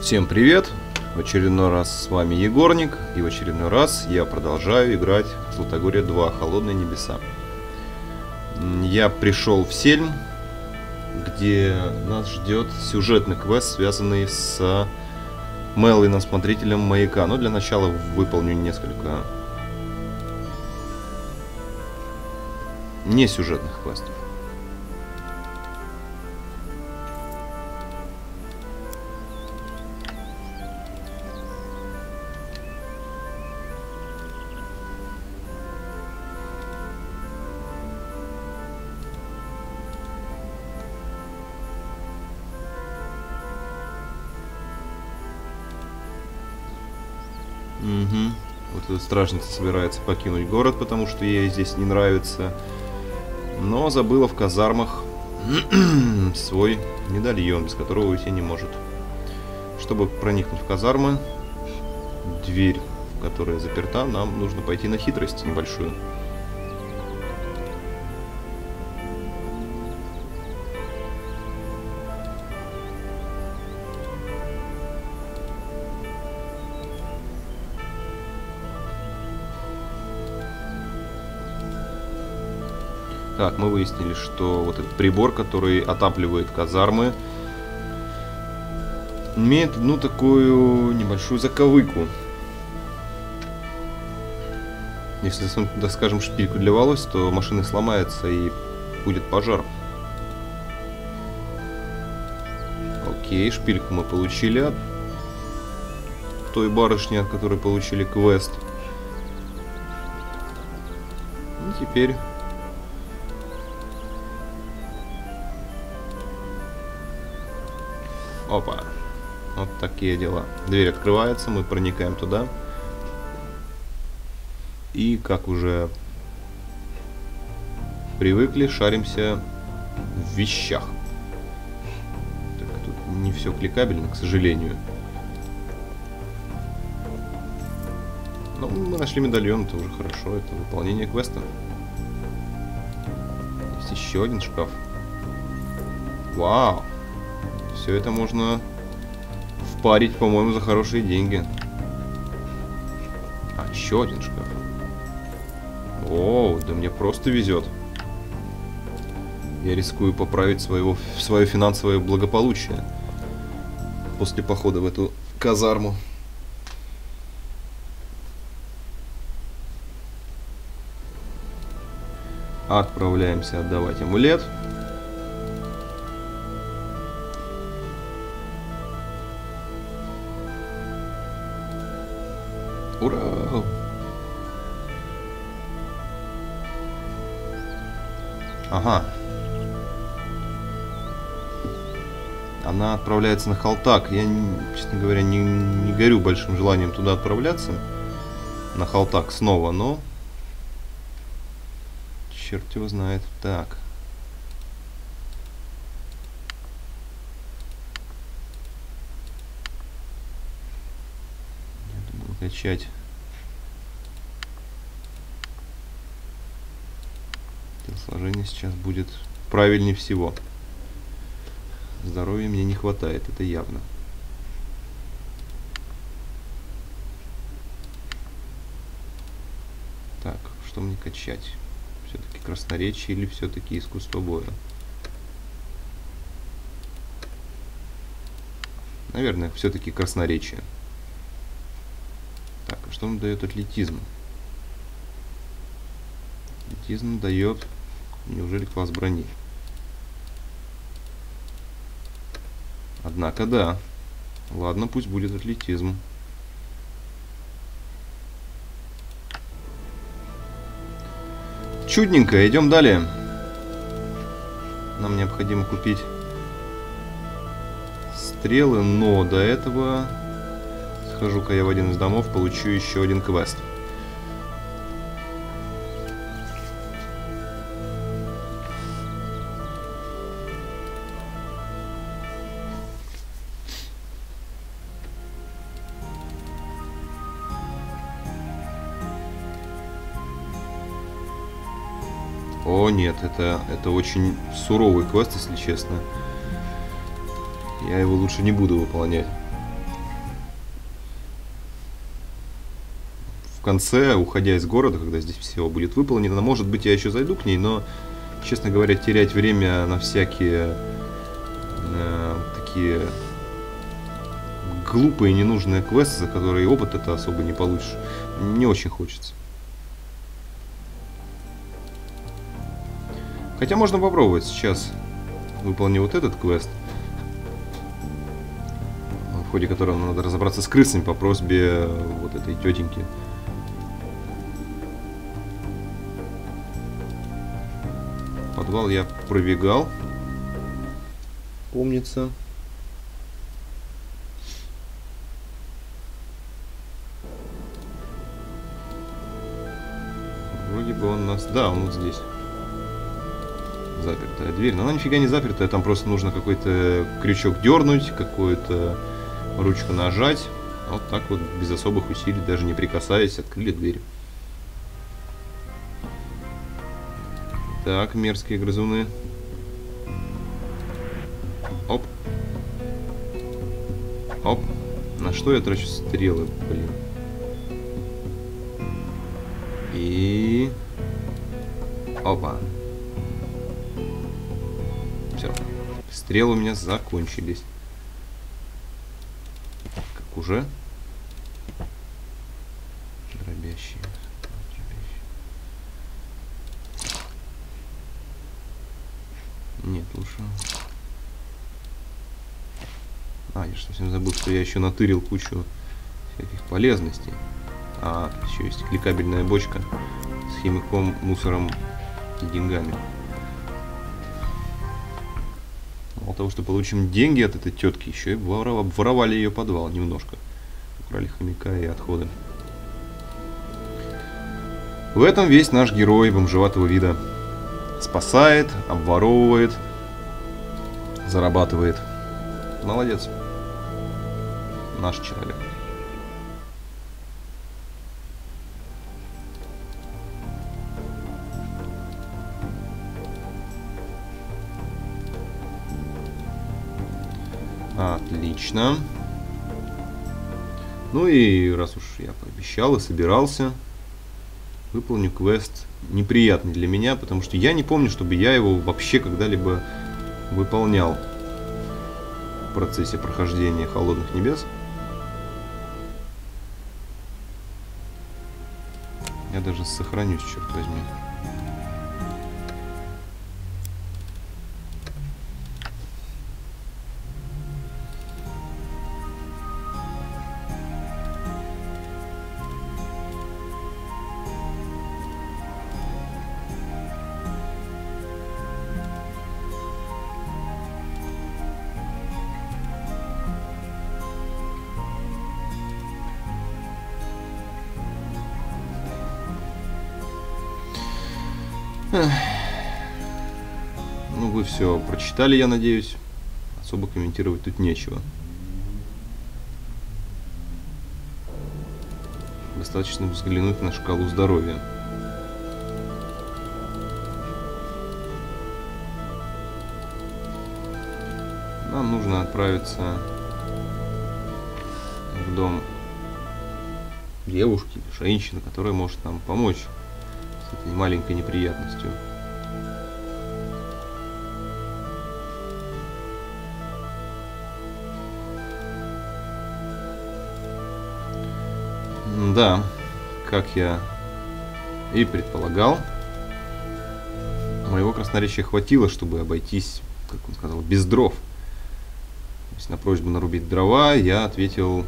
Всем привет! В очередной раз с вами Егорник, и в очередной раз я продолжаю играть в Златогорье 2 Холодные небеса. Я пришел в Сельм, где нас ждет сюжетный квест, связанный с Мелвином, смотрителем маяка. Но для начала выполню несколько несюжетных квестов. Стражница собирается покинуть город, потому что ей здесь не нравится. Но забыла в казармах свой медальон, без которого уйти не может. Чтобы проникнуть в казармы, дверь, которая заперта, нам нужно пойти на хитрость небольшую. Так, мы выяснили, что вот этот прибор, который отапливает казармы, имеет, ну, такую небольшую заковыку. Если туда, скажем, шпильку для волос, то машина сломается и будет пожар. Окей, шпильку мы получили от той барышни, от которой получили квест. И теперь такие дела. Дверь открывается, мы проникаем туда. И, как уже привыкли, шаримся в вещах. Так, тут не все кликабельно, к сожалению. Но мы нашли медальон, это уже хорошо, это выполнение квеста. Есть еще один шкаф. Вау! Все это можно впарить, по-моему, за хорошие деньги. А, еще один шкаф. О, да мне просто везет. Я рискую поправить своего, свое финансовое благополучие после похода в эту казарму. Отправляемся отдавать амулет. Ура! Ага. Она отправляется на Халтак. Я, честно говоря, не, не горю большим желанием туда отправляться. На Халтак снова, но... Черт его знает. Так. качать. Сейчас будет правильнее всего. Здоровья мне не хватает, это явно. Так, что мне качать? Все-таки красноречие или все-таки искусство боя? Наверное, все-таки красноречие. Так, а что он дает атлетизм? Атлетизм дает... Неужели класс брони? Однако да. Ладно, пусть будет атлетизм. Чудненько, идем далее. Нам необходимо купить стрелы, но до этого Схожу-ка я в один из домов, получу еще один квест. О, нет, это, это очень суровый квест, если честно. Я его лучше не буду выполнять. В конце, уходя из города, когда здесь всего будет выполнено, может быть, я еще зайду к ней, но, честно говоря, терять время на всякие э, такие глупые, ненужные квесты, за которые опыт это особо не получишь, не очень хочется. Хотя можно попробовать сейчас. Выполню вот этот квест, в ходе которого надо разобраться с крысами по просьбе вот этой тетеньки. Подвал я пробегал. Помнится. Вроде бы он нас... Да, он вот здесь запертая дверь. Но она нифига не запертая, там просто нужно какой-то крючок дернуть, какую-то ручку нажать. Вот так вот, без особых усилий, даже не прикасаясь, открыли дверь. Так, мерзкие грызуны. Оп. Оп. На что я трачу стрелы, блин? И... Опа. Стрелы у меня закончились. Как уже? Дробящие. Нет, лучше... А, я же совсем забыл, что я еще натырил кучу всяких полезностей. А, еще есть кликабельная бочка с химиком, мусором и деньгами. Того, что получим деньги от этой тетки, еще и воровали ее подвал немножко. Украли хомяка и отходы. В этом весь наш герой бомжеватого вида. Спасает, обворовывает, зарабатывает. Молодец. Наш человек. Отлично. Ну и раз уж я пообещал и собирался, выполню квест неприятный для меня, потому что я не помню, чтобы я его вообще когда-либо выполнял в процессе прохождения Холодных Небес. Я даже сохранюсь, черт возьми. Прочитали, я надеюсь. Особо комментировать тут нечего. Достаточно взглянуть на шкалу здоровья. Нам нужно отправиться в дом девушки, женщины, которая может нам помочь с этой маленькой неприятностью. Да, как я и предполагал, моего красноречия хватило, чтобы обойтись, как он сказал, без дров. То есть на просьбу нарубить дрова я ответил,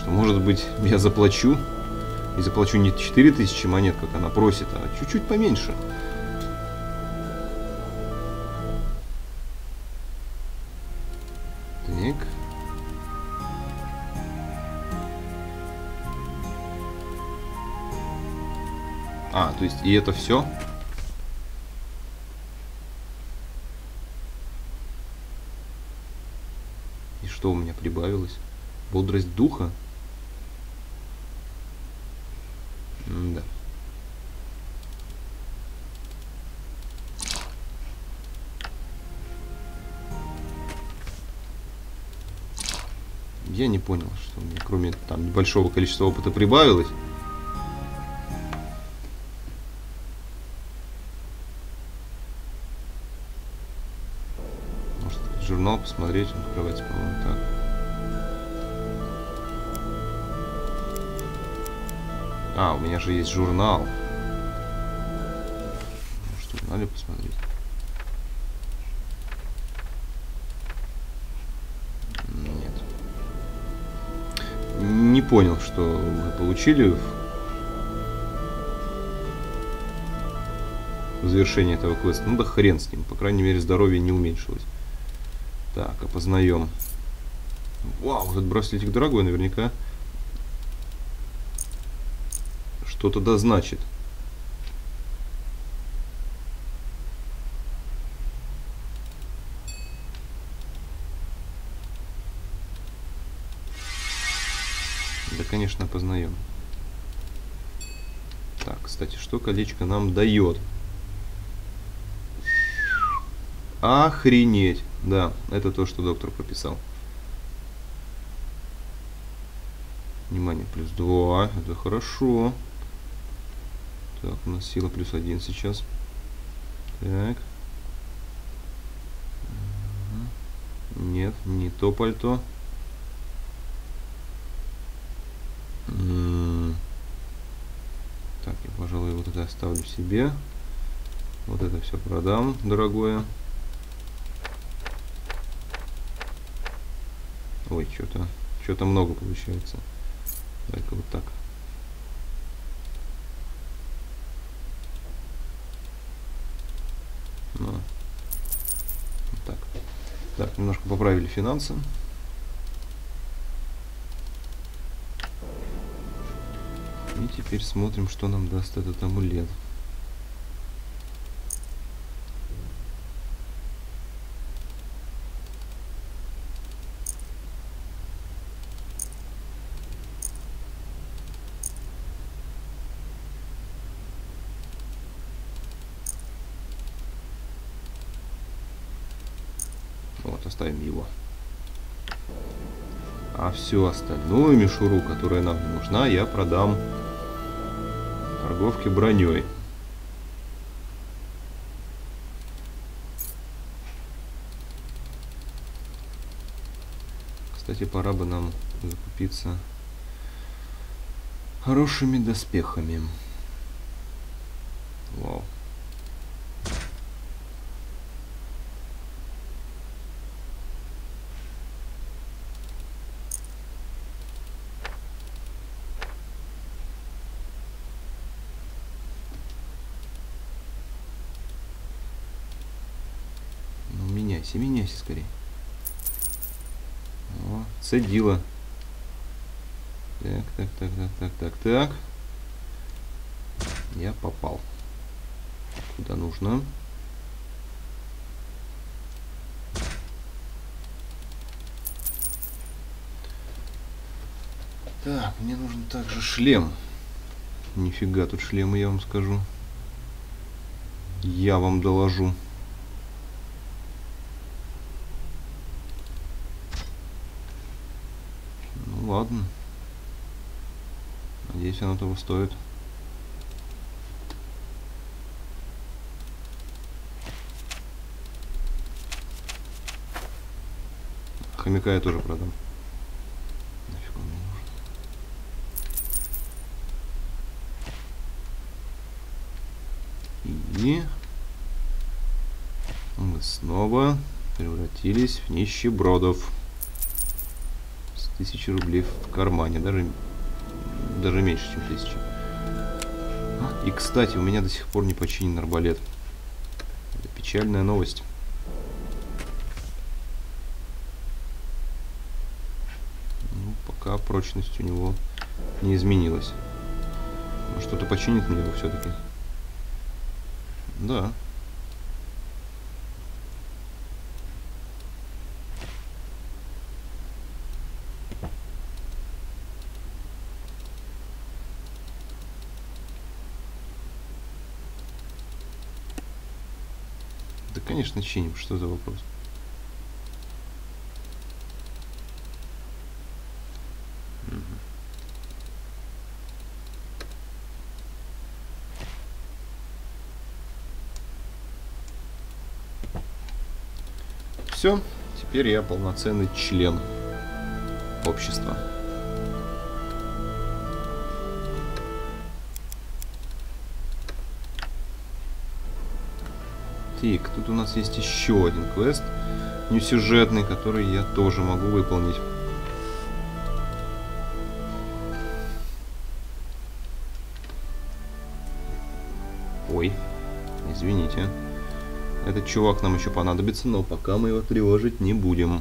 что может быть я заплачу и заплачу не 4000 монет, как она просит, а чуть-чуть поменьше. То есть и это все? И что у меня прибавилось? Бодрость духа? да. Я не понял, что мне кроме там небольшого количества опыта прибавилось. Посмотреть, открывается, по-моему, так. А, у меня же есть журнал. Может, журнале посмотреть. Нет. Не понял, что мы получили в завершении этого квеста. Ну да хрен с ним. По крайней мере, здоровье не уменьшилось. Так, опознаем. Вау, этот браслетик дорогой наверняка. Что-то да значит. Да, конечно, опознаем. Так, кстати, что колечко нам дает? Охренеть. Да, это то, что доктор прописал. Внимание, плюс 2. Это хорошо. Так, у нас сила плюс 1 сейчас. Так. Нет, не то пальто. Так, я, пожалуй, вот это оставлю себе. Вот это все продам, дорогое. Что-то что-то много получается. Давай-ка вот так. Ну. Вот так. Так, немножко поправили финансы. И теперь смотрим, что нам даст этот амулет. Вот, оставим его. А всю остальную мишуру, которая нам не нужна, я продам торговке броней. Кстати, пора бы нам закупиться хорошими доспехами. Вау. Ну, меняйся, меняйся скорее. О, цедила. Так, так, так, так, так, так, так. Я попал. Куда нужно. Так, мне нужен также шлем. Нифига тут шлемы, я вам скажу. Я вам доложу. Ну ладно. Надеюсь, оно того стоит. Хомяка я тоже продам. Нафиг он мне нужен. И мы снова превратились в нищебродов. Тысячи рублей в кармане. Даже, даже меньше, чем тысяча. И, кстати, у меня до сих пор не починен арбалет. Это печальная новость. Ну, пока прочность у него не изменилась. Что-то починит мне его все-таки. Да. конечно, чиним. Что за вопрос? Все, теперь я полноценный член общества. Так, тут у нас есть еще один квест, несюжетный, который я тоже могу выполнить. Ой, извините. Этот чувак нам еще понадобится, но пока мы его тревожить не будем.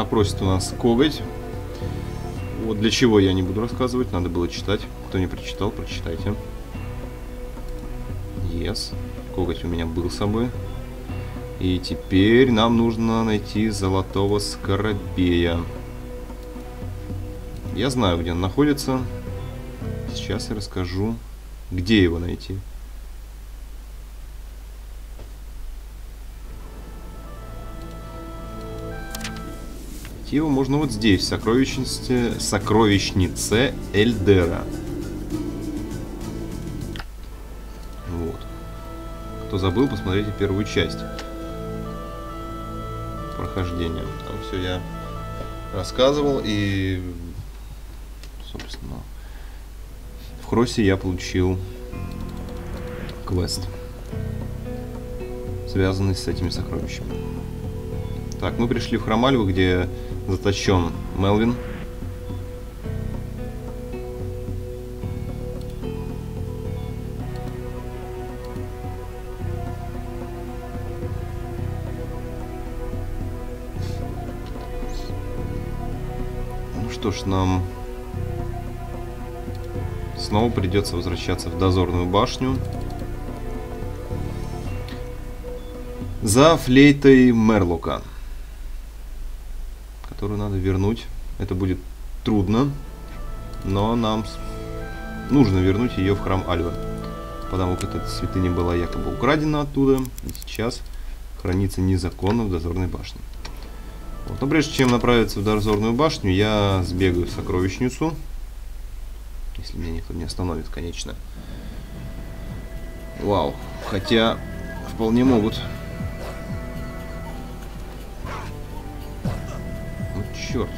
Она просит у нас коготь. Вот для чего я не буду рассказывать, надо было читать. Кто не прочитал, прочитайте. Yes. Коготь у меня был с собой. И теперь нам нужно найти золотого скоробея. Я знаю, где он находится. Сейчас я расскажу, где его найти. Найти его можно вот здесь, в сокровищнице, сокровищнице Эльдера. Вот. Кто забыл, посмотрите первую часть прохождения. Там все я рассказывал и, собственно, в Хросе я получил квест, связанный с этими сокровищами. Так, мы пришли в Хромальву, где заточен Мелвин. Ну что ж, нам снова придется возвращаться в дозорную башню. За флейтой Мерлока которую надо вернуть. Это будет трудно, но нам нужно вернуть ее в храм Альвы. Потому как эта святыня была якобы украдена оттуда, и сейчас хранится незаконно в дозорной башне. Вот. Но прежде чем направиться в дозорную башню, я сбегаю в сокровищницу. Если меня никто не остановит, конечно. Вау. Хотя, вполне могут. Черт.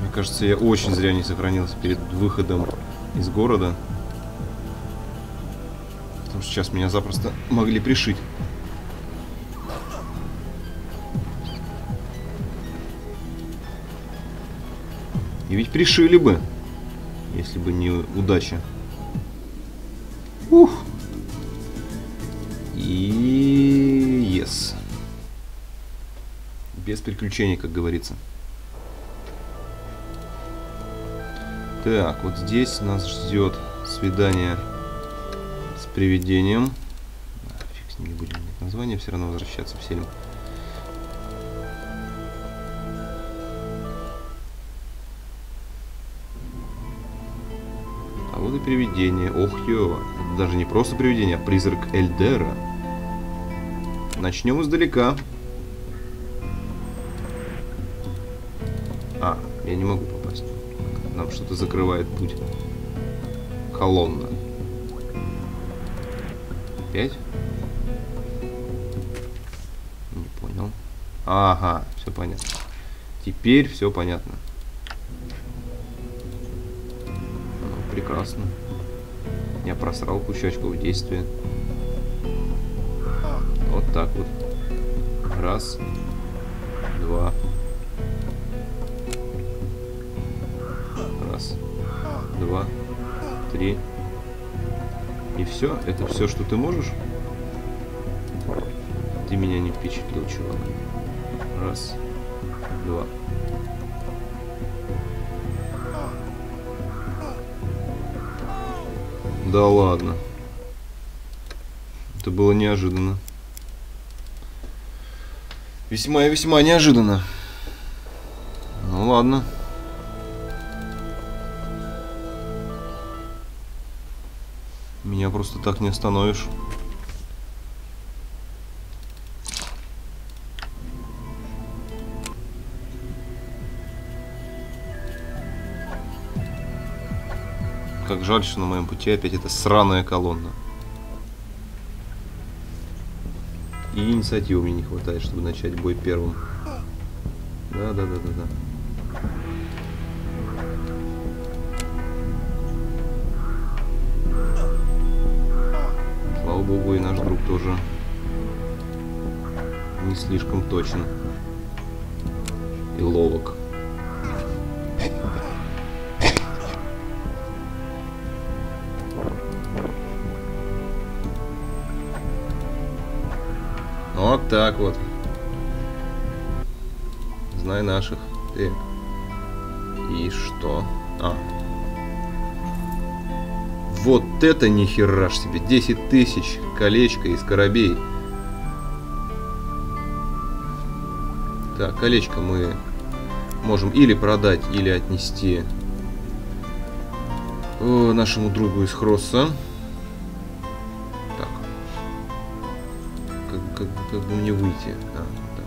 Мне кажется, я очень зря не сохранился перед выходом из города. Потому что сейчас меня запросто могли пришить. И ведь пришили бы, если бы не удача. Ух! И... Yes. Без приключений, как говорится. Так, вот здесь нас ждет свидание с привидением. А, фиг с ним не будем название, все равно возвращаться в фильм. Привидение. Ох, ё. Даже не просто привидение, а призрак Эльдера. Начнем издалека. А, я не могу попасть. Нам что-то закрывает путь. Колонна. Опять? Не понял. Ага, все понятно. Теперь все понятно. Просрал кучу очков действия. Вот так вот. Раз. два. Раз, два, три. И все? Это все, что ты можешь? Ты меня не впечатлил, чувак. Раз, два. Да ладно. Это было неожиданно. Весьма и весьма неожиданно. Ну ладно. Меня просто так не остановишь. Как жаль, что на моем пути опять эта сраная колонна. И инициативы мне не хватает, чтобы начать бой первым. Да, да, да, да, да. Слава богу, и наш друг тоже не слишком точен и ловок. Вот так вот. Знай наших. Так. И что? А. Вот это нихера ж себе. 10 тысяч колечко из коробей. Так, колечко мы можем или продать, или отнести э, нашему другу из Хросса. Как, бы мне выйти? А, так.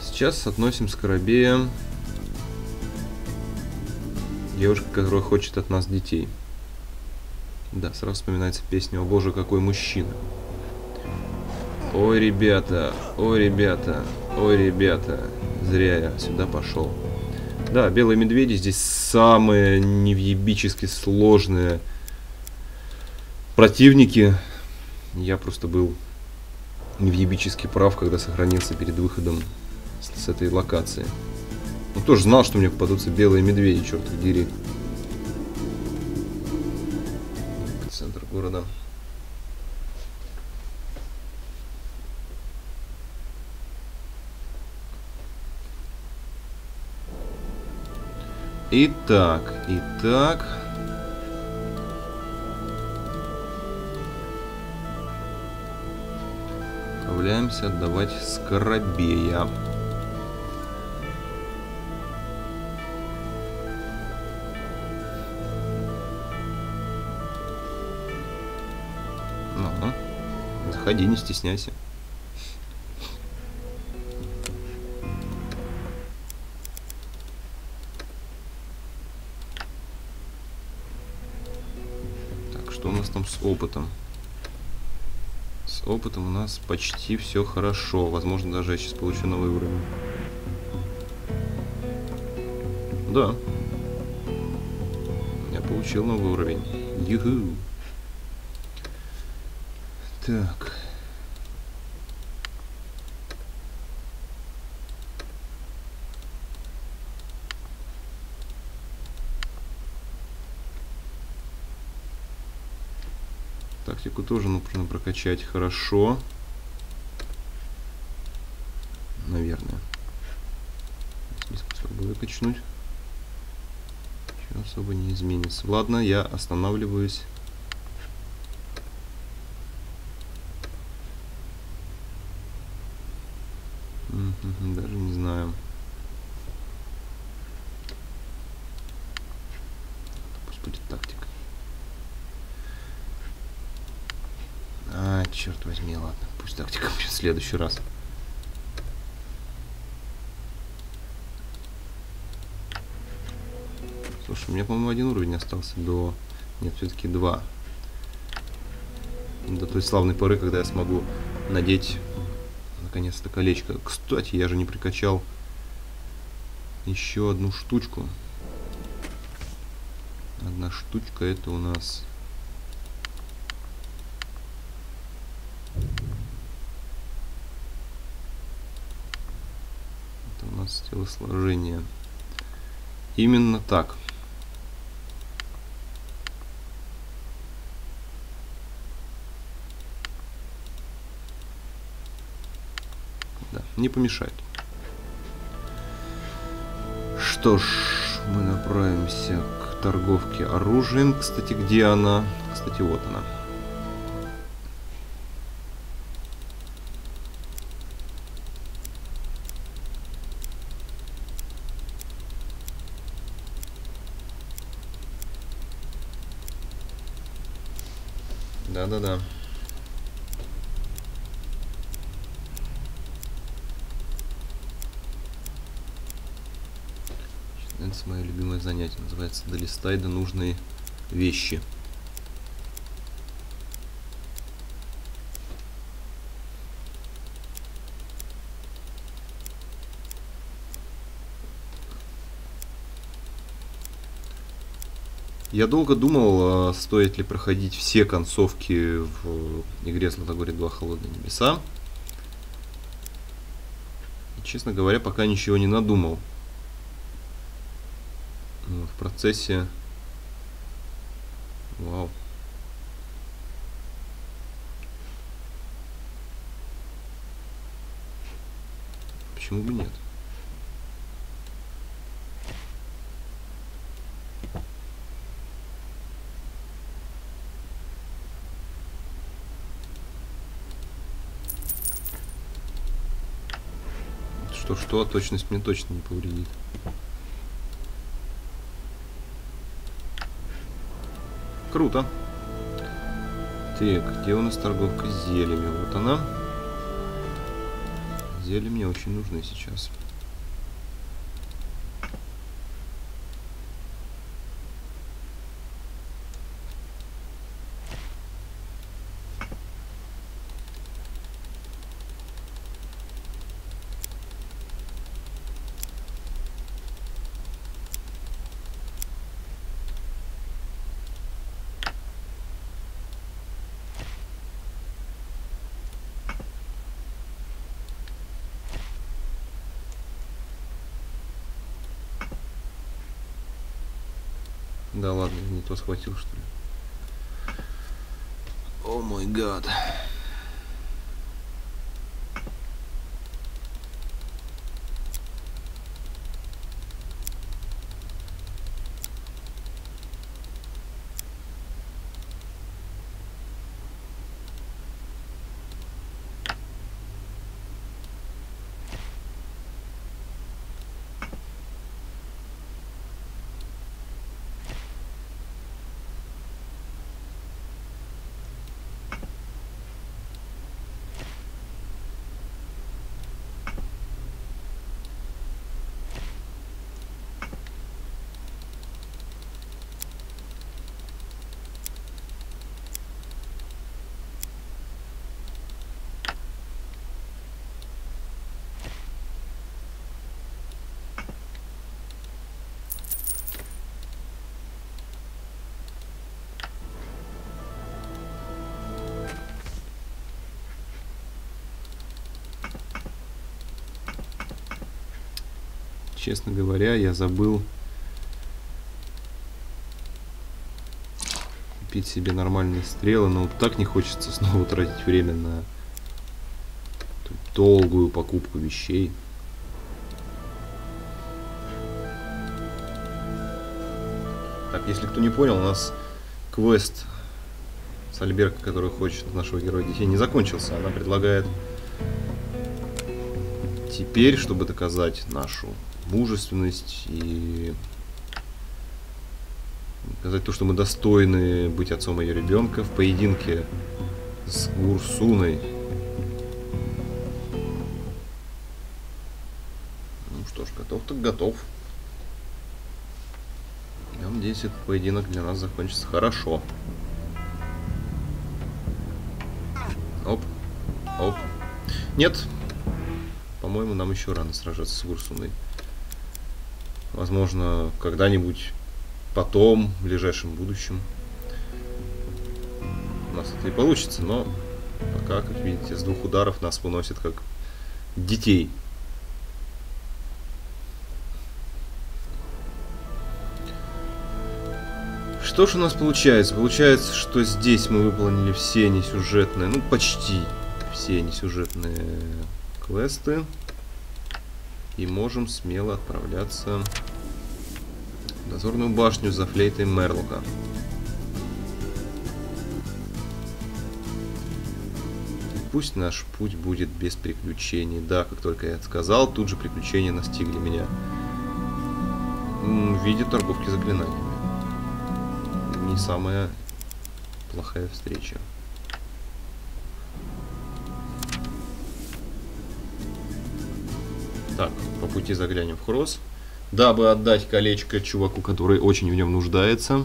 Сейчас относим Скоробея девушка, которая хочет от нас детей. Да, сразу вспоминается песня «О боже, какой мужчина». Ой, ребята, ой, ребята, ой, ребята, зря я сюда пошел. Да, белые медведи здесь самые невъебически сложные противники. Я просто был невъебически прав, когда сохранился перед выходом с, с этой локации. Ну, тоже знал, что мне попадутся белые медведи, черт их дери. Центр города. Итак, итак. Отправляемся отдавать Скоробея. Ну, заходи, не стесняйся. С опытом? С опытом у нас почти все хорошо. Возможно, даже я сейчас получу новый уровень. Да. Я получил новый уровень. Юху. Так. Тактику тоже нужно прокачать хорошо. Наверное. Здесь бы выкачнуть. Ничего особо не изменится. Ладно, я останавливаюсь. Мгм, Даже не знаю. Пусть будет тактика. А, черт возьми, ладно. Пусть тактика будет в следующий раз. Слушай, у меня, по-моему, один уровень остался до... Нет, все-таки два. До той славной поры, когда я смогу надеть наконец-то колечко. Кстати, я же не прикачал еще одну штучку. Одна штучка это у нас... Это у нас телосложение. Именно так. Да, не помешает. Что ж, мы направимся к торговке оружием. Кстати, где она? Кстати, вот она. Занятие. Называется «Долистай до нужные вещи». Я долго думал, а стоит ли проходить все концовки в игре Златогорье 2 Холодные Небеса. И, честно говоря, пока ничего не надумал. Процессе... Вау. Почему бы нет? Что, что, а точность мне точно не повредит. Круто. Так, где у нас торговка зельями? Вот она. Зелья мне очень нужны сейчас. Да ладно, не то схватил, что ли. О мой гад. Честно говоря, я забыл купить себе нормальные стрелы, но вот так не хочется снова тратить время на долгую покупку вещей. Так, если кто не понял, у нас квест с Альберкой, который хочет нашего героя детей, не закончился. Она предлагает теперь, чтобы доказать нашу мужественность и сказать то, что мы достойны быть отцом ее ребенка в поединке с Гурсуной. Ну что ж, готов так готов. Я надеюсь, этот поединок для нас закончится хорошо. Оп, оп. Нет, по-моему, нам еще рано сражаться с Гурсуной. Возможно, когда-нибудь потом, в ближайшем будущем у нас это и получится, но пока, как видите, с двух ударов нас выносит как детей. Что ж у нас получается? Получается, что здесь мы выполнили все несюжетные, ну почти все несюжетные квесты. И можем смело отправляться в дозорную башню за флейтой Мерлока. Пусть наш путь будет без приключений. Да, как только я сказал, тут же приключения настигли меня. В виде торговки заклинаниями не самая плохая встреча. Пути заглянем в Хрос. Дабы отдать колечко чуваку, который очень в нем нуждается.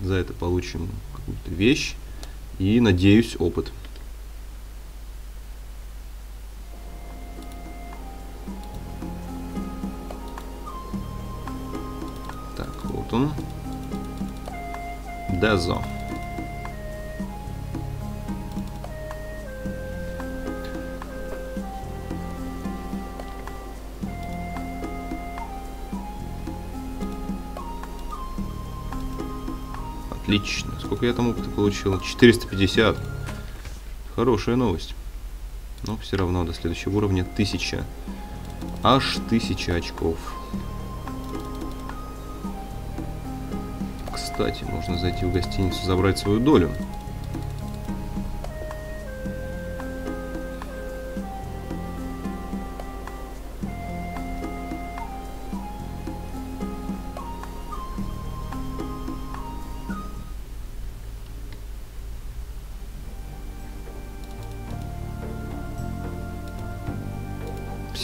За это получим какую-то вещь. И, надеюсь, опыт. Алтун. Дезо. Отлично. Сколько я там опыта получил? 450. Хорошая новость. Но все равно до следующего уровня 1000. Аж 1000 очков. кстати, можно зайти в гостиницу, забрать свою долю.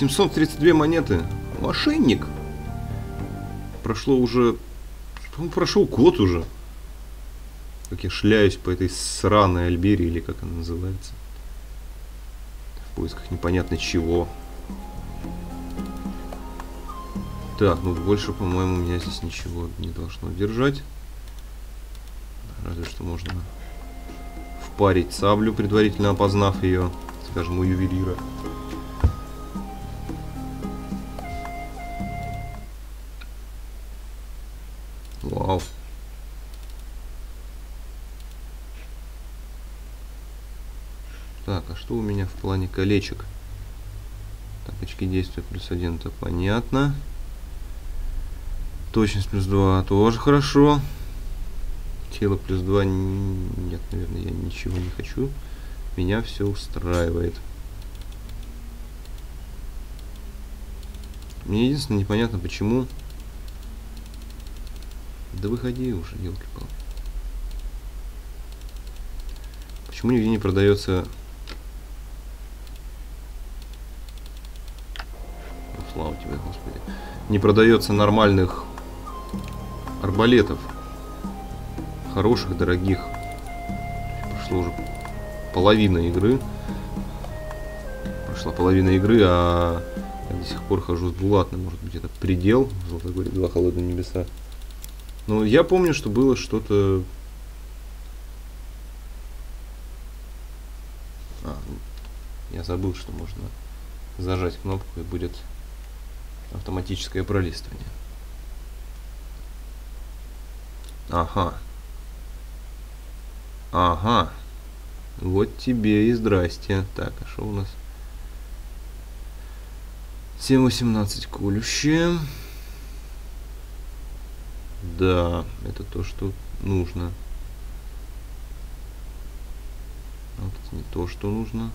Семьсот тридцать две монеты. Мошенник. Прошло уже по-моему, прошел год уже. Как я шляюсь по этой сраной Альберии, или как она называется. В поисках непонятно чего. Так, ну больше, по-моему, меня здесь ничего не должно держать. Разве что можно впарить саблю, предварительно опознав ее, скажем, у ювелира. В плане колечек? Так, очки действия плюс один, это понятно. Точность плюс два тоже хорошо. Тело плюс два нет, наверное, я ничего не хочу. Меня все устраивает. Мне единственное непонятно, почему да выходи уже, елки-палки. Почему нигде не продается... О, слава тебе, Господи. Не продается нормальных арбалетов. Хороших, дорогих. Прошло уже половина игры. Прошла половина игры, а я до сих пор хожу с булатным. Может быть, это предел в Золотогоре два холодные небеса. Ну, я помню, что было что-то... А, я забыл, что можно зажать кнопку и будет автоматическое пролистывание. Ага. Ага. Вот тебе и здрасте. Так, а что у нас? 7.18 колющие. Да, это то, что нужно. Вот это не то, что нужно.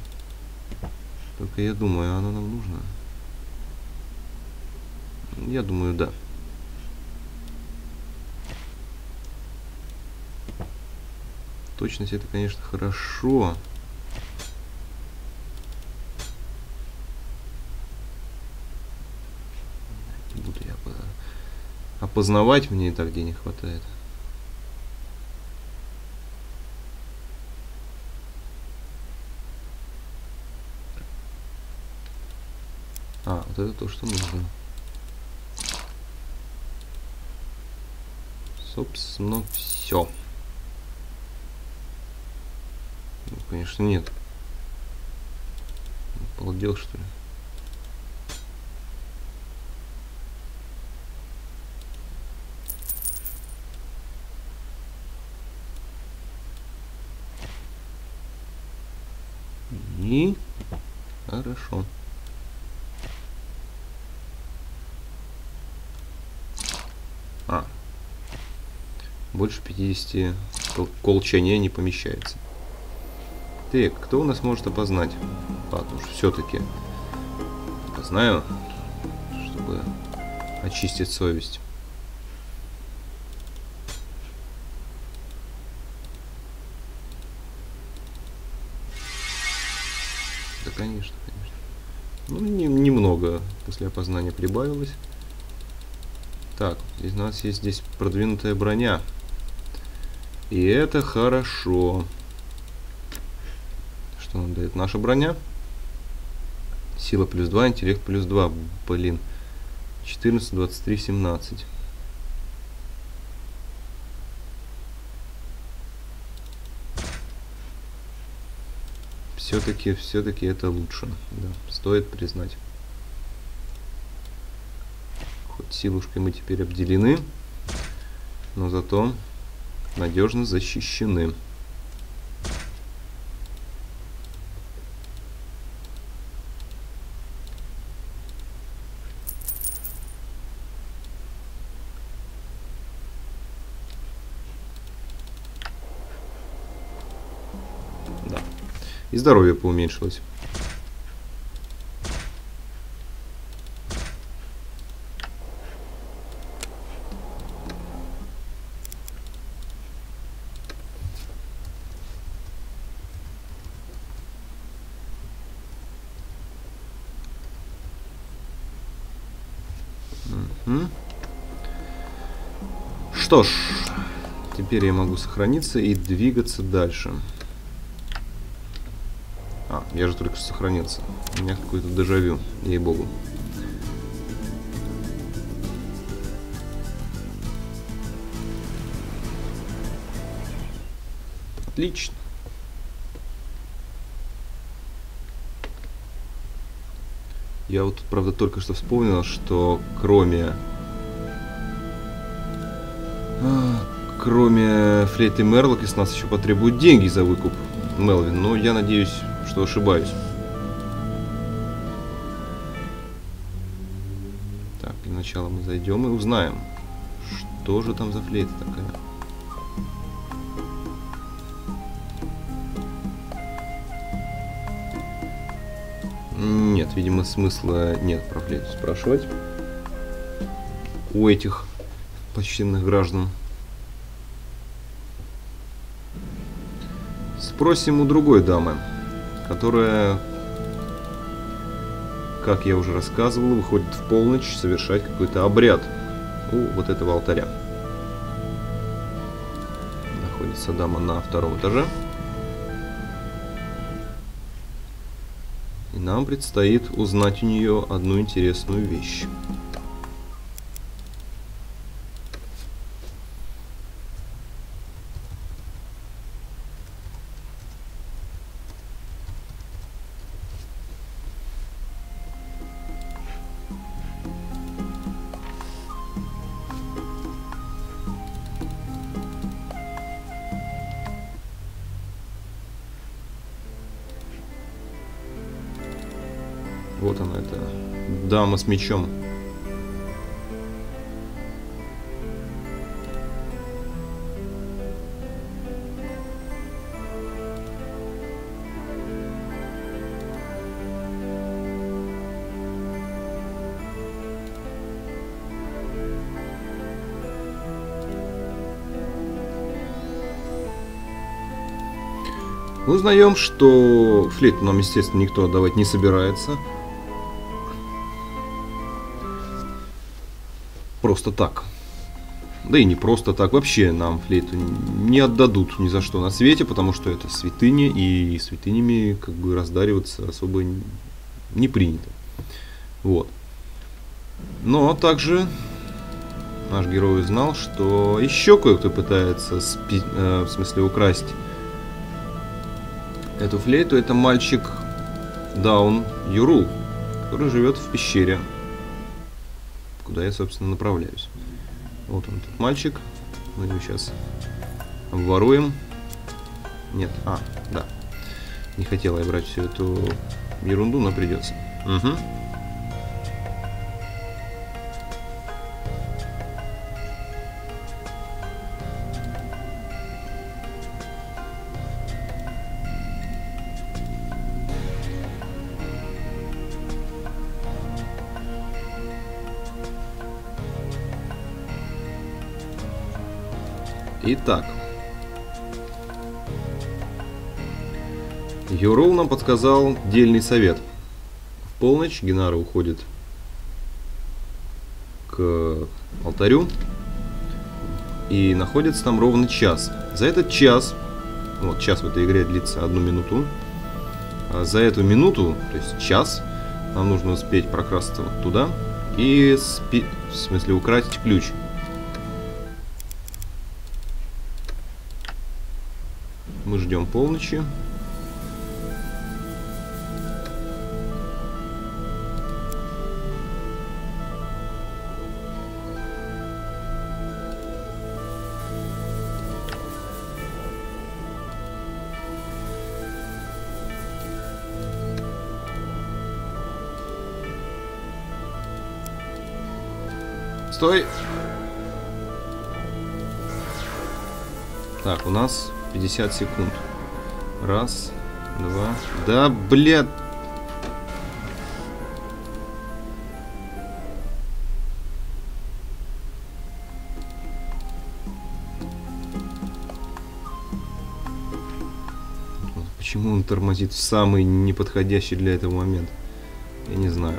Только я думаю, оно нам нужно. Я думаю, да. Точность это, конечно, хорошо. Опознавать мне и так денег хватает. А, вот это то, что нужно. Собственно, все. Ну, конечно, нет. Полдел, что ли? И хорошо. А. Больше 50 кол колчане не помещается. Так, кто у нас может опознать? Ладно уж, все-таки опознаю, чтобы очистить совесть. Да, конечно, конечно. Ну, не, немного после опознания прибавилось. Так, у нас есть здесь продвинутая броня. И это хорошо. Что нам дает наша броня? Сила плюс 2, интеллект плюс 2. Блин. 14, 23, 17. все-таки, все-таки это лучше. Да, стоит признать. Хоть силушкой мы теперь обделены, но зато надежно защищены. И здоровье поуменьшилось. Что ж, теперь я могу сохраниться и двигаться дальше. А, я же только что сохранился. У меня какой-то дежавю, ей-богу. Отлично. Я вот, правда, только что вспомнил, что кроме... кроме флейты Мерлоки с нас еще потребуют деньги за выкуп Мелвин. Но я надеюсь, что ошибаюсь. Так, для начала мы зайдем и узнаем, что же там за флейта такая. Нет, видимо, смысла нет про флейту спрашивать у этих почтенных граждан. Спросим у другой дамы которая, как я уже рассказывал, выходит в полночь совершать какой-то обряд у вот этого алтаря. Находится дама на втором этаже. И нам предстоит узнать у нее одну интересную вещь. Вот она, это дама с мечом. Узнаем, что флейт нам, естественно, никто отдавать не собирается. Просто так. Да и не просто так. Вообще нам флейту не отдадут ни за что на свете, потому что это святыня, и святынями как бы раздариваться особо не принято. Вот. Но также наш герой узнал, что еще кое-кто пытается, спи- э, в смысле, украсть эту флейту. Это мальчик Даун Юрул, который живет в пещере, куда я, собственно, направляюсь. Вот он, этот мальчик. Мы его сейчас обворуем. Нет, а, да. Не хотела я брать всю эту ерунду, но придется. Угу. Итак. Юрул нам подсказал дельный совет. В полночь Генара уходит к алтарю и находится там ровно час. За этот час, вот час в этой игре длится одну минуту, а за эту минуту, то есть час, нам нужно успеть прокрасться вот туда и, спи... в смысле, украсть ключ. Ждем полночи. Стой! Так, у нас 50 секунд. Раз, два. Да, блядь. Почему он тормозит в самый неподходящий для этого момент? Я не знаю.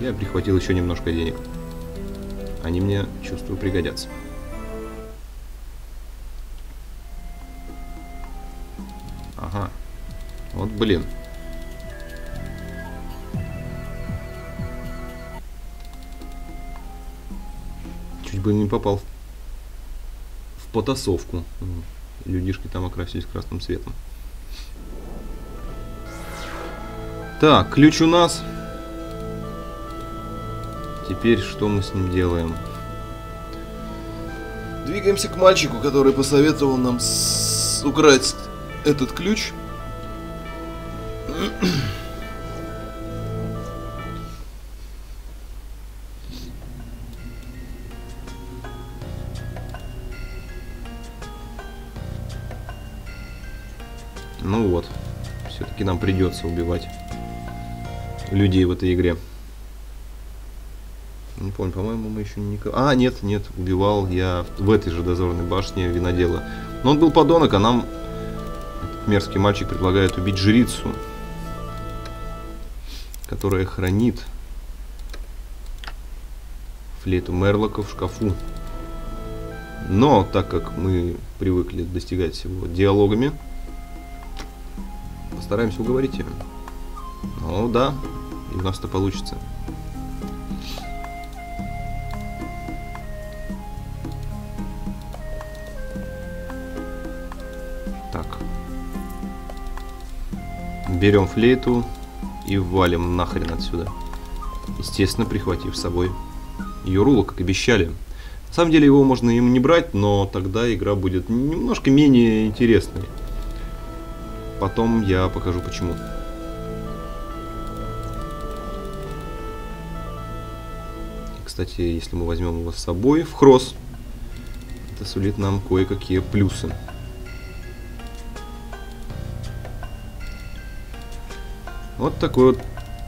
Я прихватил еще немножко денег. Они мне, чувствую, пригодятся. Ага. Вот блин. Чуть бы не попал в, потасовку. Людишки там окрасились красным цветом. Так, ключ у нас. Теперь что мы с ним делаем? Двигаемся к мальчику, который посоветовал нам с... украсть этот ключ. Ну вот, все-таки нам придется убивать людей в этой игре. Помню, по-моему, мы еще не... А, нет, нет, убивал я в этой же дозорной башне винодела. Но он был подонок, а нам этот мерзкий мальчик предлагает убить жрицу, которая хранит флейту Мерлока в шкафу. Но, так как мы привыкли достигать всего диалогами, постараемся уговорить ее. Ну да, и у нас это получится. Берем флейту и валим нахрен отсюда. Естественно, прихватив с собой Юрула, как обещали. На самом деле его можно им не брать, но тогда игра будет немножко менее интересной. Потом я покажу почему. Кстати, если мы возьмем его с собой в кросс, это сулит нам кое-какие плюсы. Вот такой вот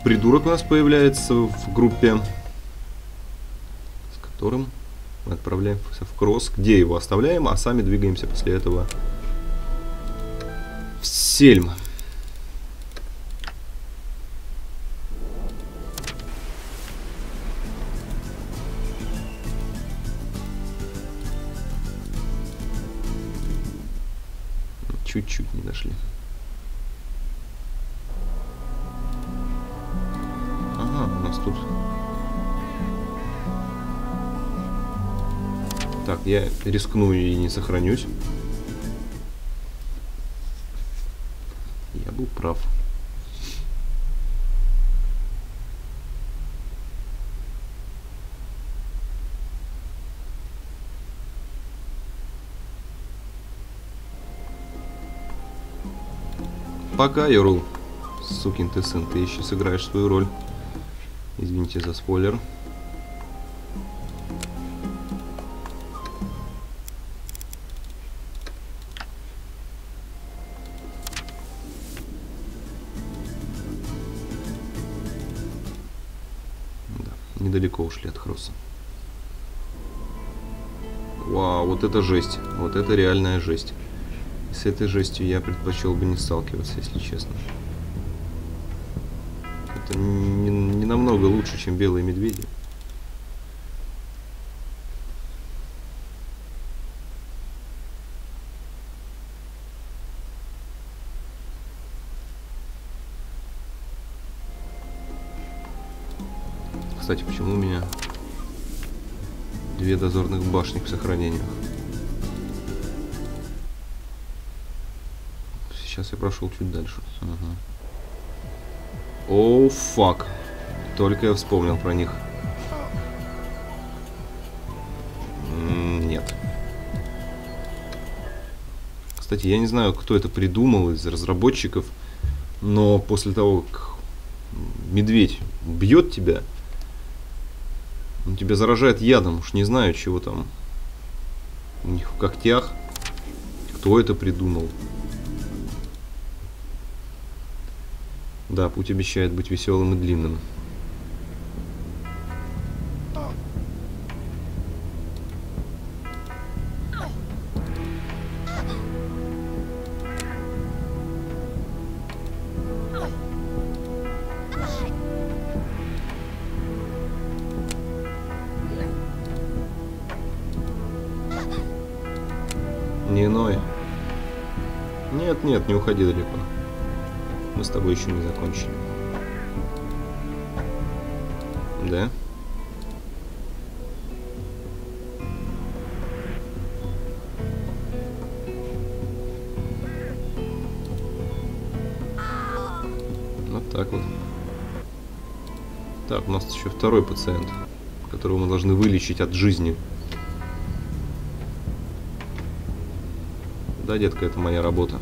придурок у нас появляется в группе, с которым мы отправляемся в кросс, где его оставляем, а сами двигаемся после этого в Сельм. Чуть-чуть не дошли. Я рискну и не сохранюсь. Я был прав. Пока, Юрл. Сукин ты сын, ты еще сыграешь свою роль. Извините за спойлер. Вот это жесть. Вот это реальная жесть. И с этой жестью я предпочел бы не сталкиваться, если честно. Это не, не намного лучше, чем белые медведи. Кстати, почему у меня две дозорных башни в сохранениях? Сейчас я прошел чуть дальше. Ага. Оу, фак. Только я вспомнил про них. Нет. Кстати, я не знаю, кто это придумал из разработчиков, но после того, как медведь бьет тебя, тебя заражает ядом. Уж не знаю, чего там у них в когтях. Кто это придумал? Да, путь обещает быть веселым и длинным. Еще не закончили. Да? Вот так вот. Так, у нас еще второй пациент, которого мы должны вылечить от жизни. Да, детка, это моя работа.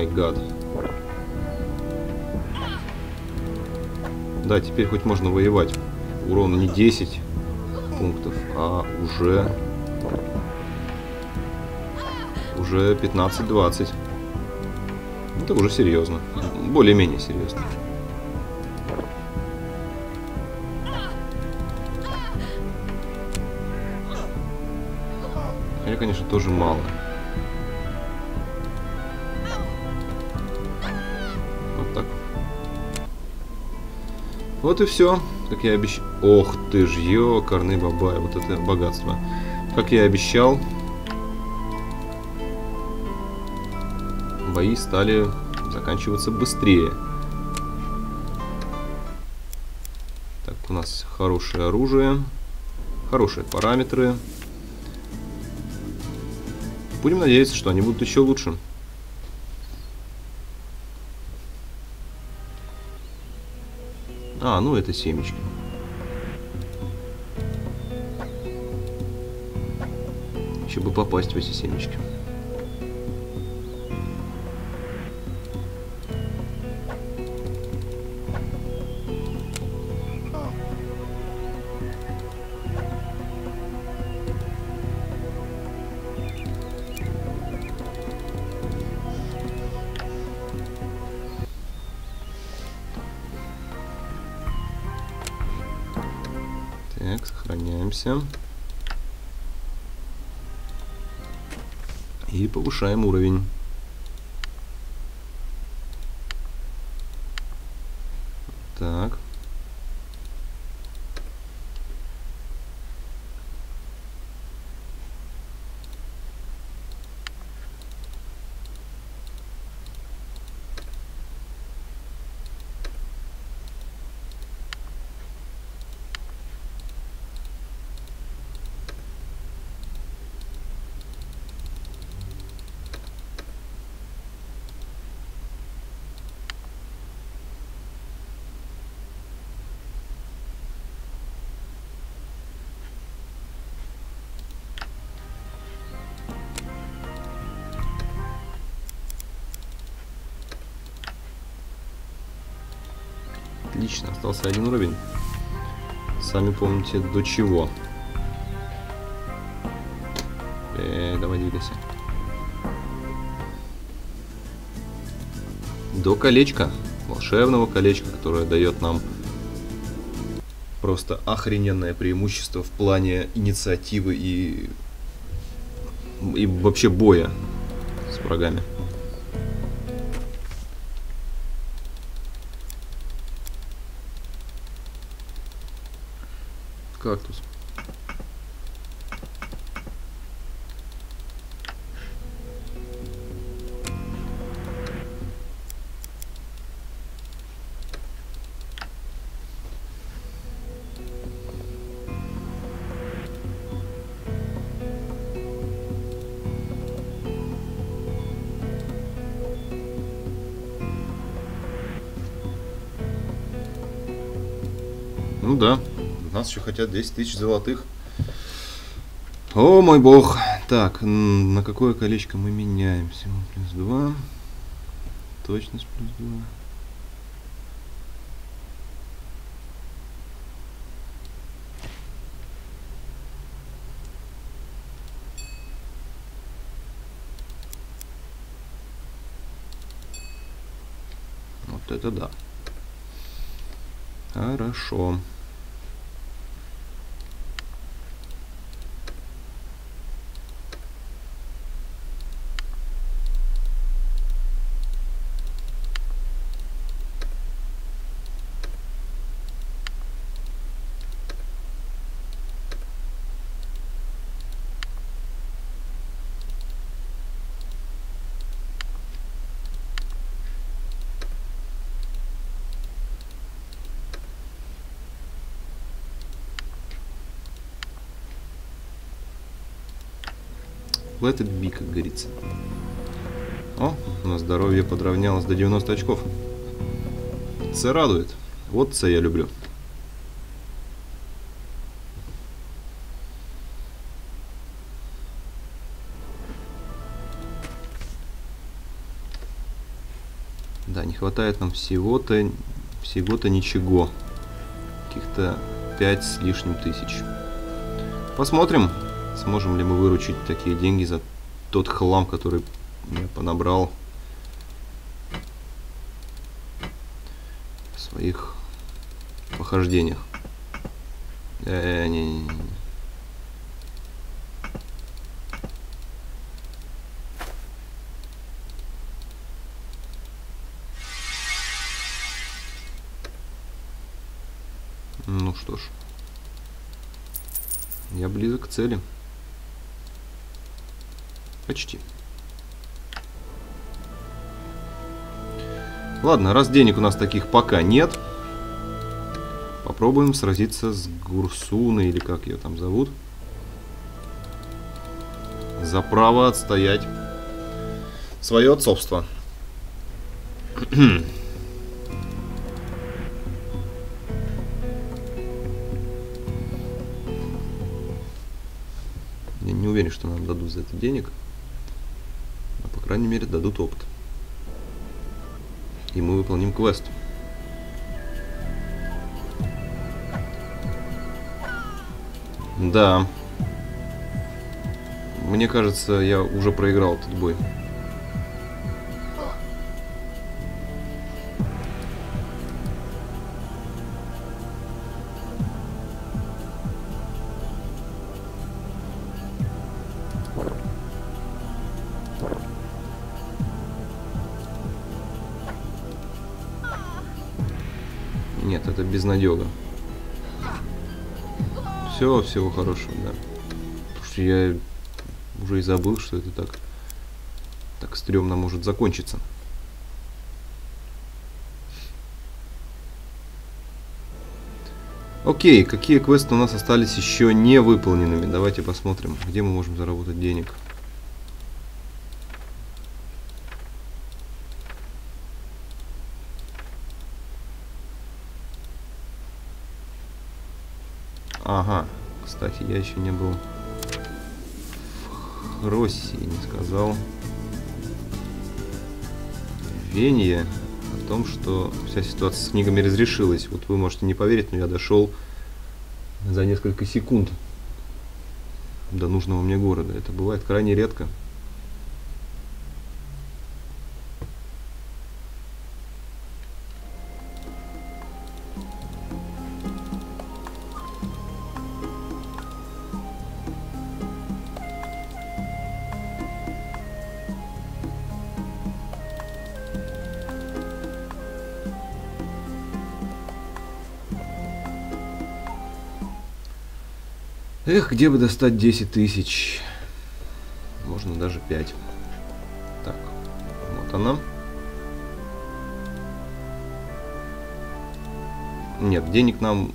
Май гад. Да, теперь хоть можно воевать. Урон не 10 пунктов, а уже... Уже 15-20. Это уже серьезно. Более-менее серьезно. Хотя, конечно, тоже мало. Вот и все. Как я обещал. Ох ты ж, ёкарный бабай. Вот это богатство. Как я обещал. Бои стали заканчиваться быстрее. Так, у нас хорошее оружие. Хорошие параметры. Будем надеяться, что они будут еще лучше. Ну это семечки. Еще бы попасть в эти семечки. Повышаем уровень. Отлично, остался один уровень. Сами помните, до чего. Э, давай двигайся. До колечка. Волшебного колечка, которое дает нам просто охрененное преимущество в плане инициативы и, и вообще боя с врагами. Еще хотят 10 тысяч золотых. О мой бог. Так, на какое колечко мы меняем? Всего плюс 2. Точность плюс 2. Вот это да. Хорошо. It be, как говорится. О, у нас здоровье подравнялось до 90 очков. Це радует. Вот це я люблю. Да, не хватает нам всего-то всего-то ничего. Каких-то 5 с лишним тысяч. Посмотрим. Сможем ли мы выручить такие деньги за тот хлам, который я понабрал в своих похождениях. Э, -э не, не, не. Ну что ж, я близок к цели. Почти. Ладно, раз денег у нас таких пока нет, попробуем сразиться с Гурсуной, или как ее там зовут. За право отстоять свое отцовство. Я не уверен, что нам дадут за это денег крайней мере, дадут опыт. И мы выполним квест. Да. Мне кажется, я уже проиграл этот бой. Безнадега. Все, всего хорошего, да. Потому что я уже и забыл, что это так, так стрёмно может закончиться. Окей, какие квесты у нас остались еще не выполненными? Давайте посмотрим, где мы можем заработать денег. Ага, кстати, я еще не был в России, не сказал. Венье, том, что вся ситуация с книгами разрешилась. Вот вы можете не поверить, но я дошел за несколько секунд до нужного мне города. Это бывает крайне редко. Где бы достать 10 тысяч? Можно даже 5. Так, вот она. Нет, денег нам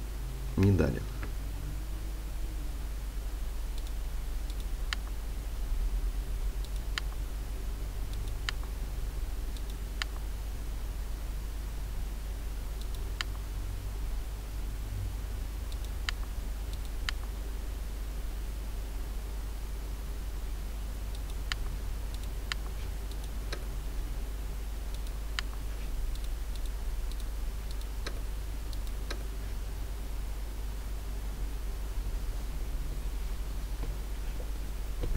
не дали.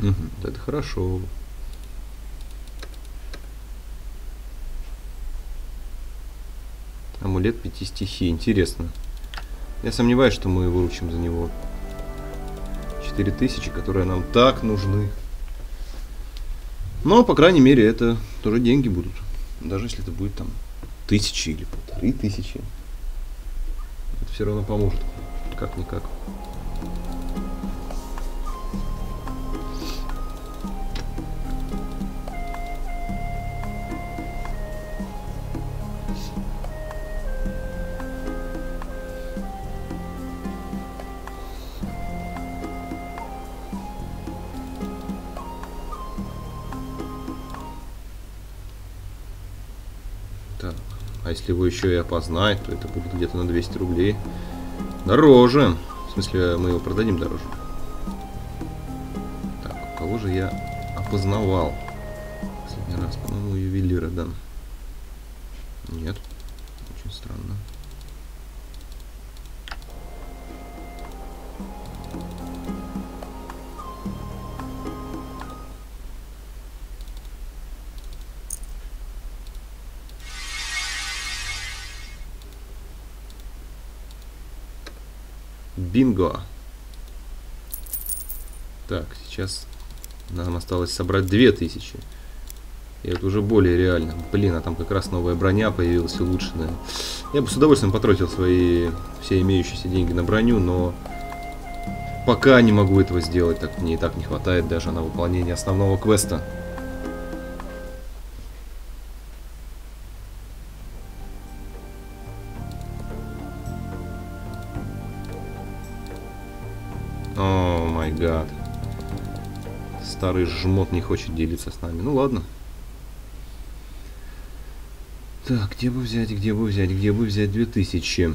Угу, это хорошо. Амулет пяти стихий. Интересно. Я сомневаюсь, что мы выручим за него 4000, которые нам так нужны. Но, по крайней мере, это тоже деньги будут. Даже если это будет там тысячи или полторы тысячи. Это все равно поможет. Как-никак. А если его еще и опознать, то это будет где-то на 200 рублей. Дороже. В смысле, мы его продадим дороже. Так, кого же я опознавал? Последний раз, по-моему, ювелира, да. Нет. Бинго. Так, сейчас нам осталось собрать 2000. И это уже более реально. Блин, а там как раз новая броня появилась, улучшенная. Я бы с удовольствием потратил свои все имеющиеся деньги на броню, но пока не могу этого сделать, так мне и так не хватает даже на выполнение основного квеста. Старый жмот не хочет делиться с нами. Ну ладно. Так, где бы взять, где бы взять, где бы взять 2000?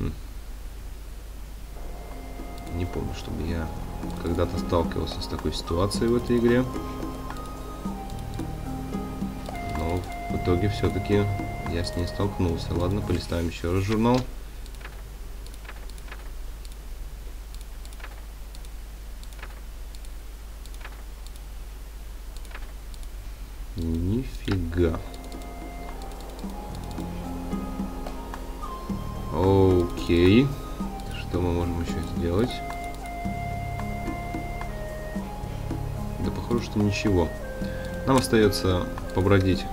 Хм. Не помню, чтобы я когда-то сталкивался с такой ситуацией в этой игре. Но в итоге все-таки я с ней столкнулся. Ладно, полистаем еще раз журнал. Остается побродить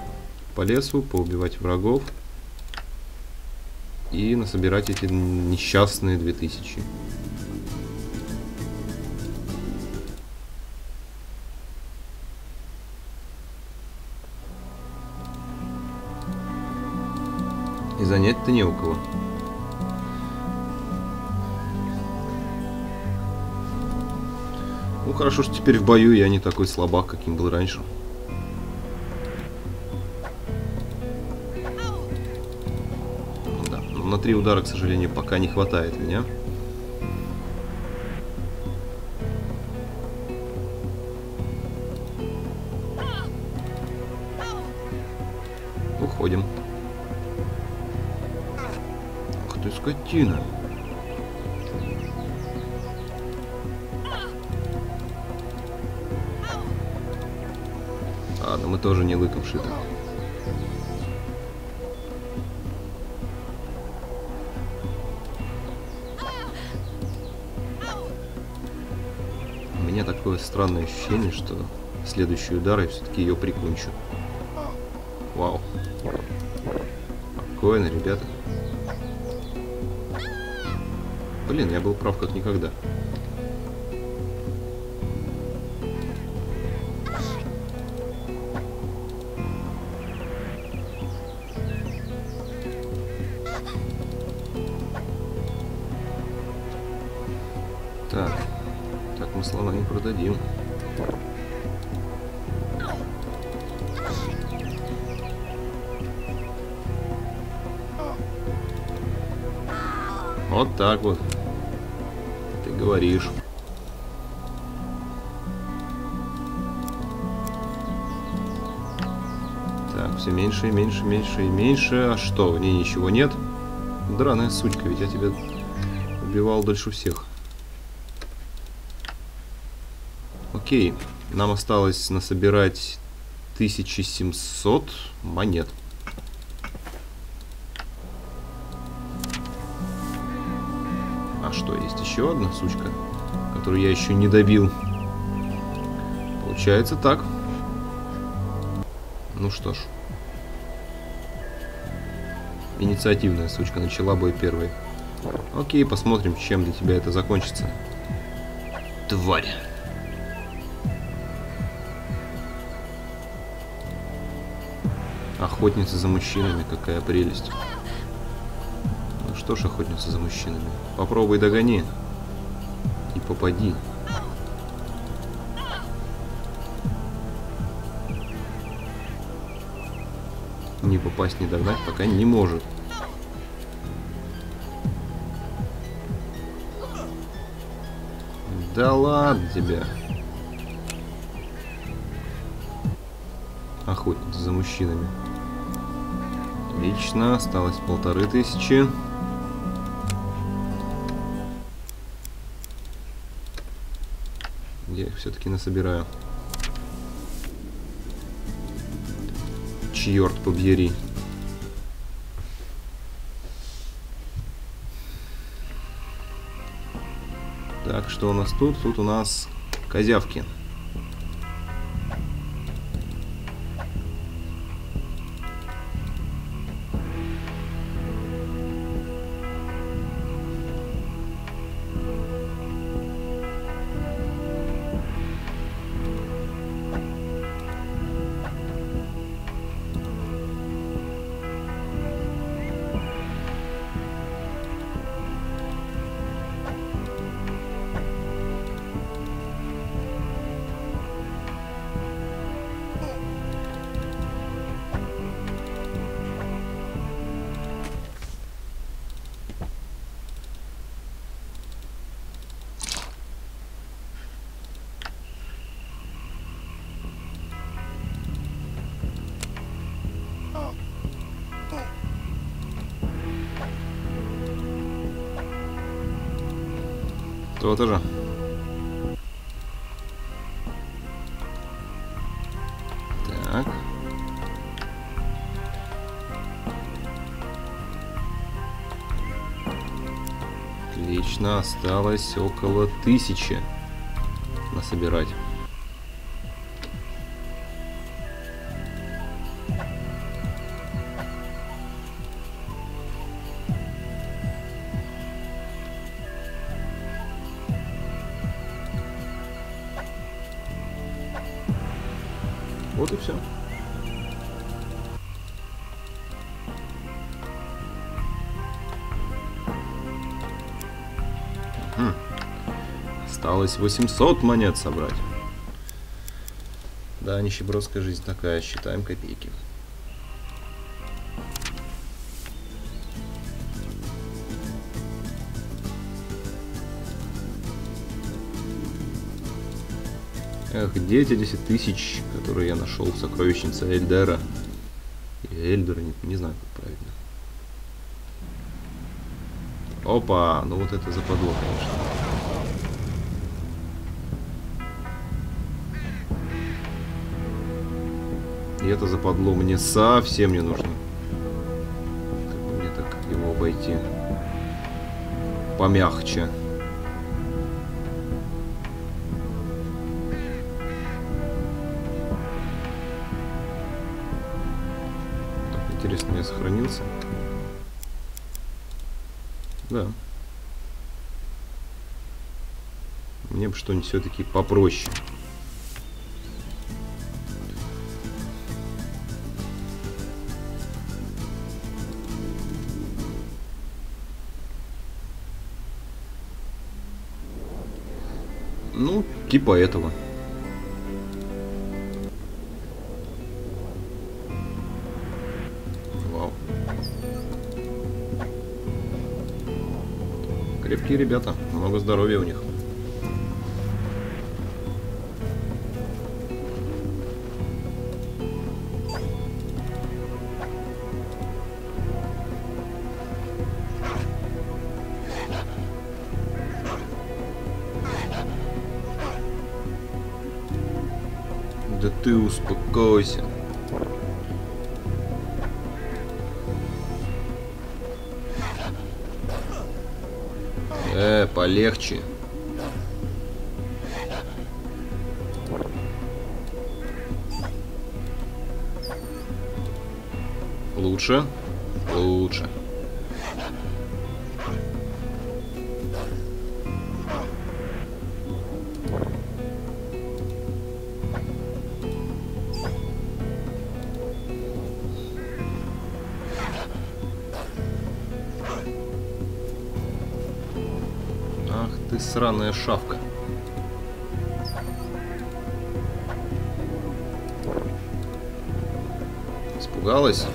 по лесу, поубивать врагов и насобирать эти несчастные 2000. И занять-то не у кого. Ну хорошо, что теперь в бою я не такой слабак, каким был раньше. на три удара, к сожалению, пока не хватает меня. Уходим. Ах ты скотина. Ладно, мы тоже не лыком шиты. Странное ощущение, что следующий удар я все-таки ее прикончу. Вау. Спокойно, ребята. Блин, я был прав как никогда. Так вот. Ты говоришь. Так, все меньше и меньше, меньше и меньше. А что, в ней ничего нет? Драная сучка, ведь я тебя убивал дольше всех. Окей, нам осталось насобирать 1700 монет. Еще одна сучка, которую я еще не добил? Получается так. Ну что ж. Инициативная сучка начала бой первой. Окей, посмотрим, чем для тебя это закончится. Тварь. Охотница за мужчинами, какая прелесть. Ну что ж, охотница за мужчинами. Попробуй догони. Попади. Не попасть, не догнать пока не может. Да ладно тебя. Охотница за мужчинами. Отлично, осталось полторы тысячи. Все-таки насобираю. Черт побери. Так, что у нас тут? Тут у нас козявки. Осталось около тысячи насобирать. Осталось 800 монет собрать. Да, нищебродская жизнь такая, считаем копейки. Эх, где эти 10 тысяч, которые я нашел в сокровищнице Эльдера? Или Эльдера, не, не знаю, как правильно. Опа, ну вот это западло, конечно. И это западло мне совсем не нужно. Как мне так его обойти? Помягче. Так, интересно, я сохранился? Да. Мне бы что-нибудь все-таки попроще. Типа этого. Вау. Крепкие ребята, много здоровья у них. Полегче. Лучше. Лучше. Сраная шавка. Испугалась?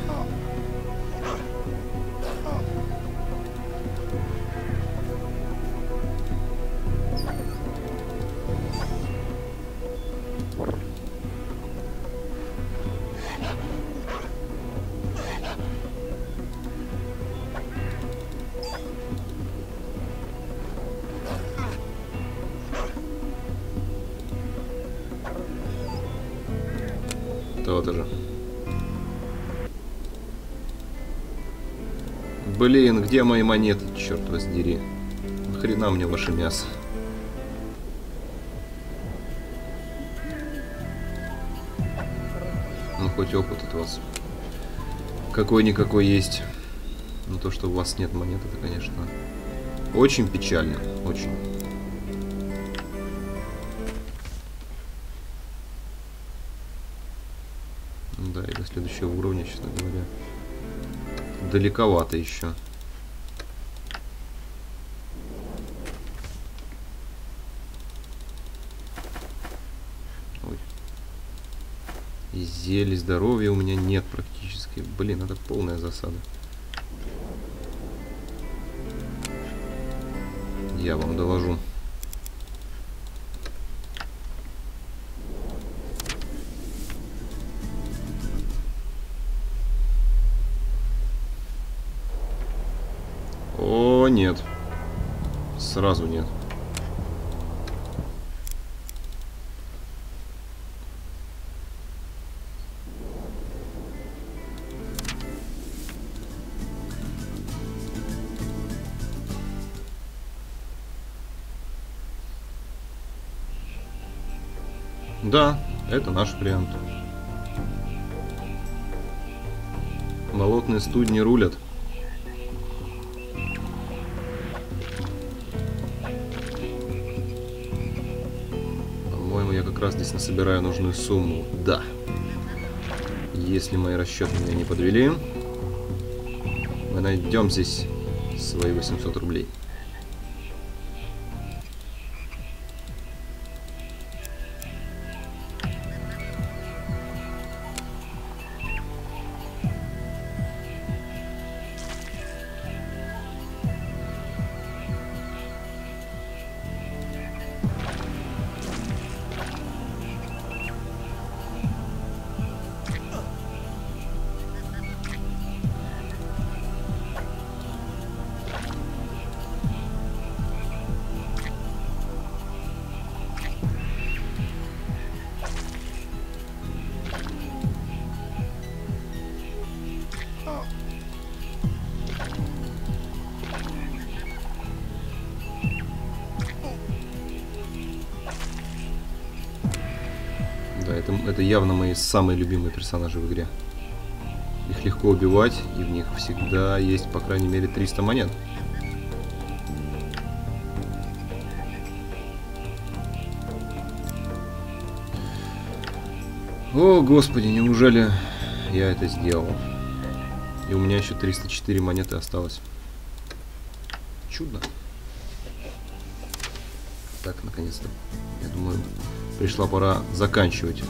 Блин, где мои монеты, черт раздери? Нахрена мне ваше мясо? Ну, хоть опыт от вас. Какой-никакой есть. Но то, что у вас нет монет, это, конечно, очень печально. Очень. Далековато еще. Ой. И здоровья у меня нет практически. Блин, это полная засада. Я вам доложу. О, нет. Сразу нет. Да, это наш вариант. Болотные студни рулят. Раз здесь насобираю нужную сумму. Да. Если мои расчеты меня не подвели, мы найдем здесь свои 800 рублей. Самые любимые персонажи в игре. Их легко убивать, и в них всегда есть, по крайней мере, 300 монет. О, господи, неужели я это сделал? И у меня еще 304 монеты осталось. Чудно. Так, наконец-то. Я думаю, пришла пора заканчивать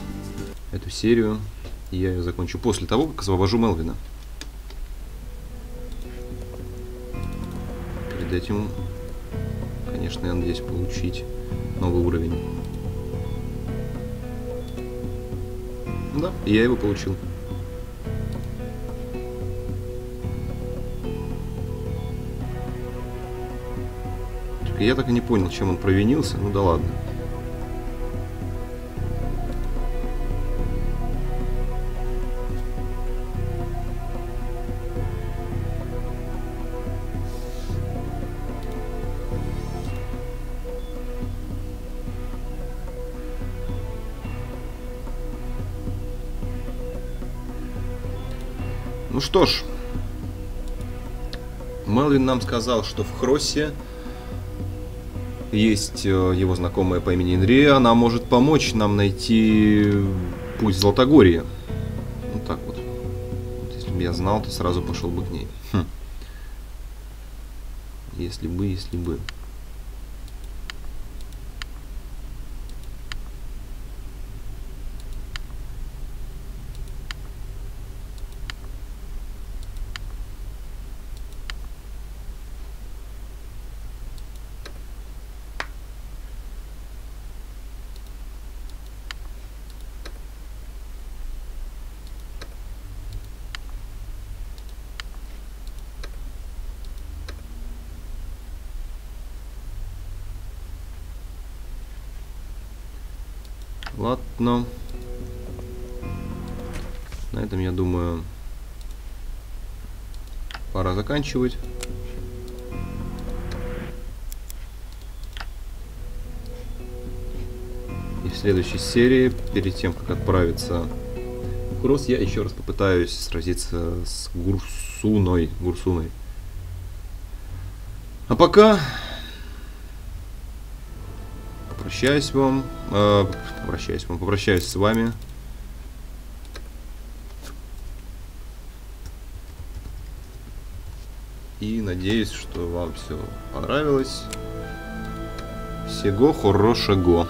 эту серию. И я ее закончу после того, как освобожу Мелвина. Перед этим, конечно, я надеюсь получить новый уровень. Да, я его получил. Я так и не понял, чем он провинился. Ну да ладно. Ну что ж, Мелвин нам сказал, что в Хроссе есть э, его знакомая по имени Инри, она может помочь нам найти путь в Златогорье. Вот так вот. вот. Если бы я знал, то сразу пошел бы к ней. Хм. Если бы, если бы. Ладно. На этом, я думаю, пора заканчивать. И в следующей серии, перед тем, как отправиться в Кросс, я еще раз попытаюсь сразиться с Гурсуной. Гурсуной. А пока попрощаюсь вам, э, попрощаюсь вам, попрощаюсь с вами. И надеюсь, что вам все понравилось. Всего хорошего.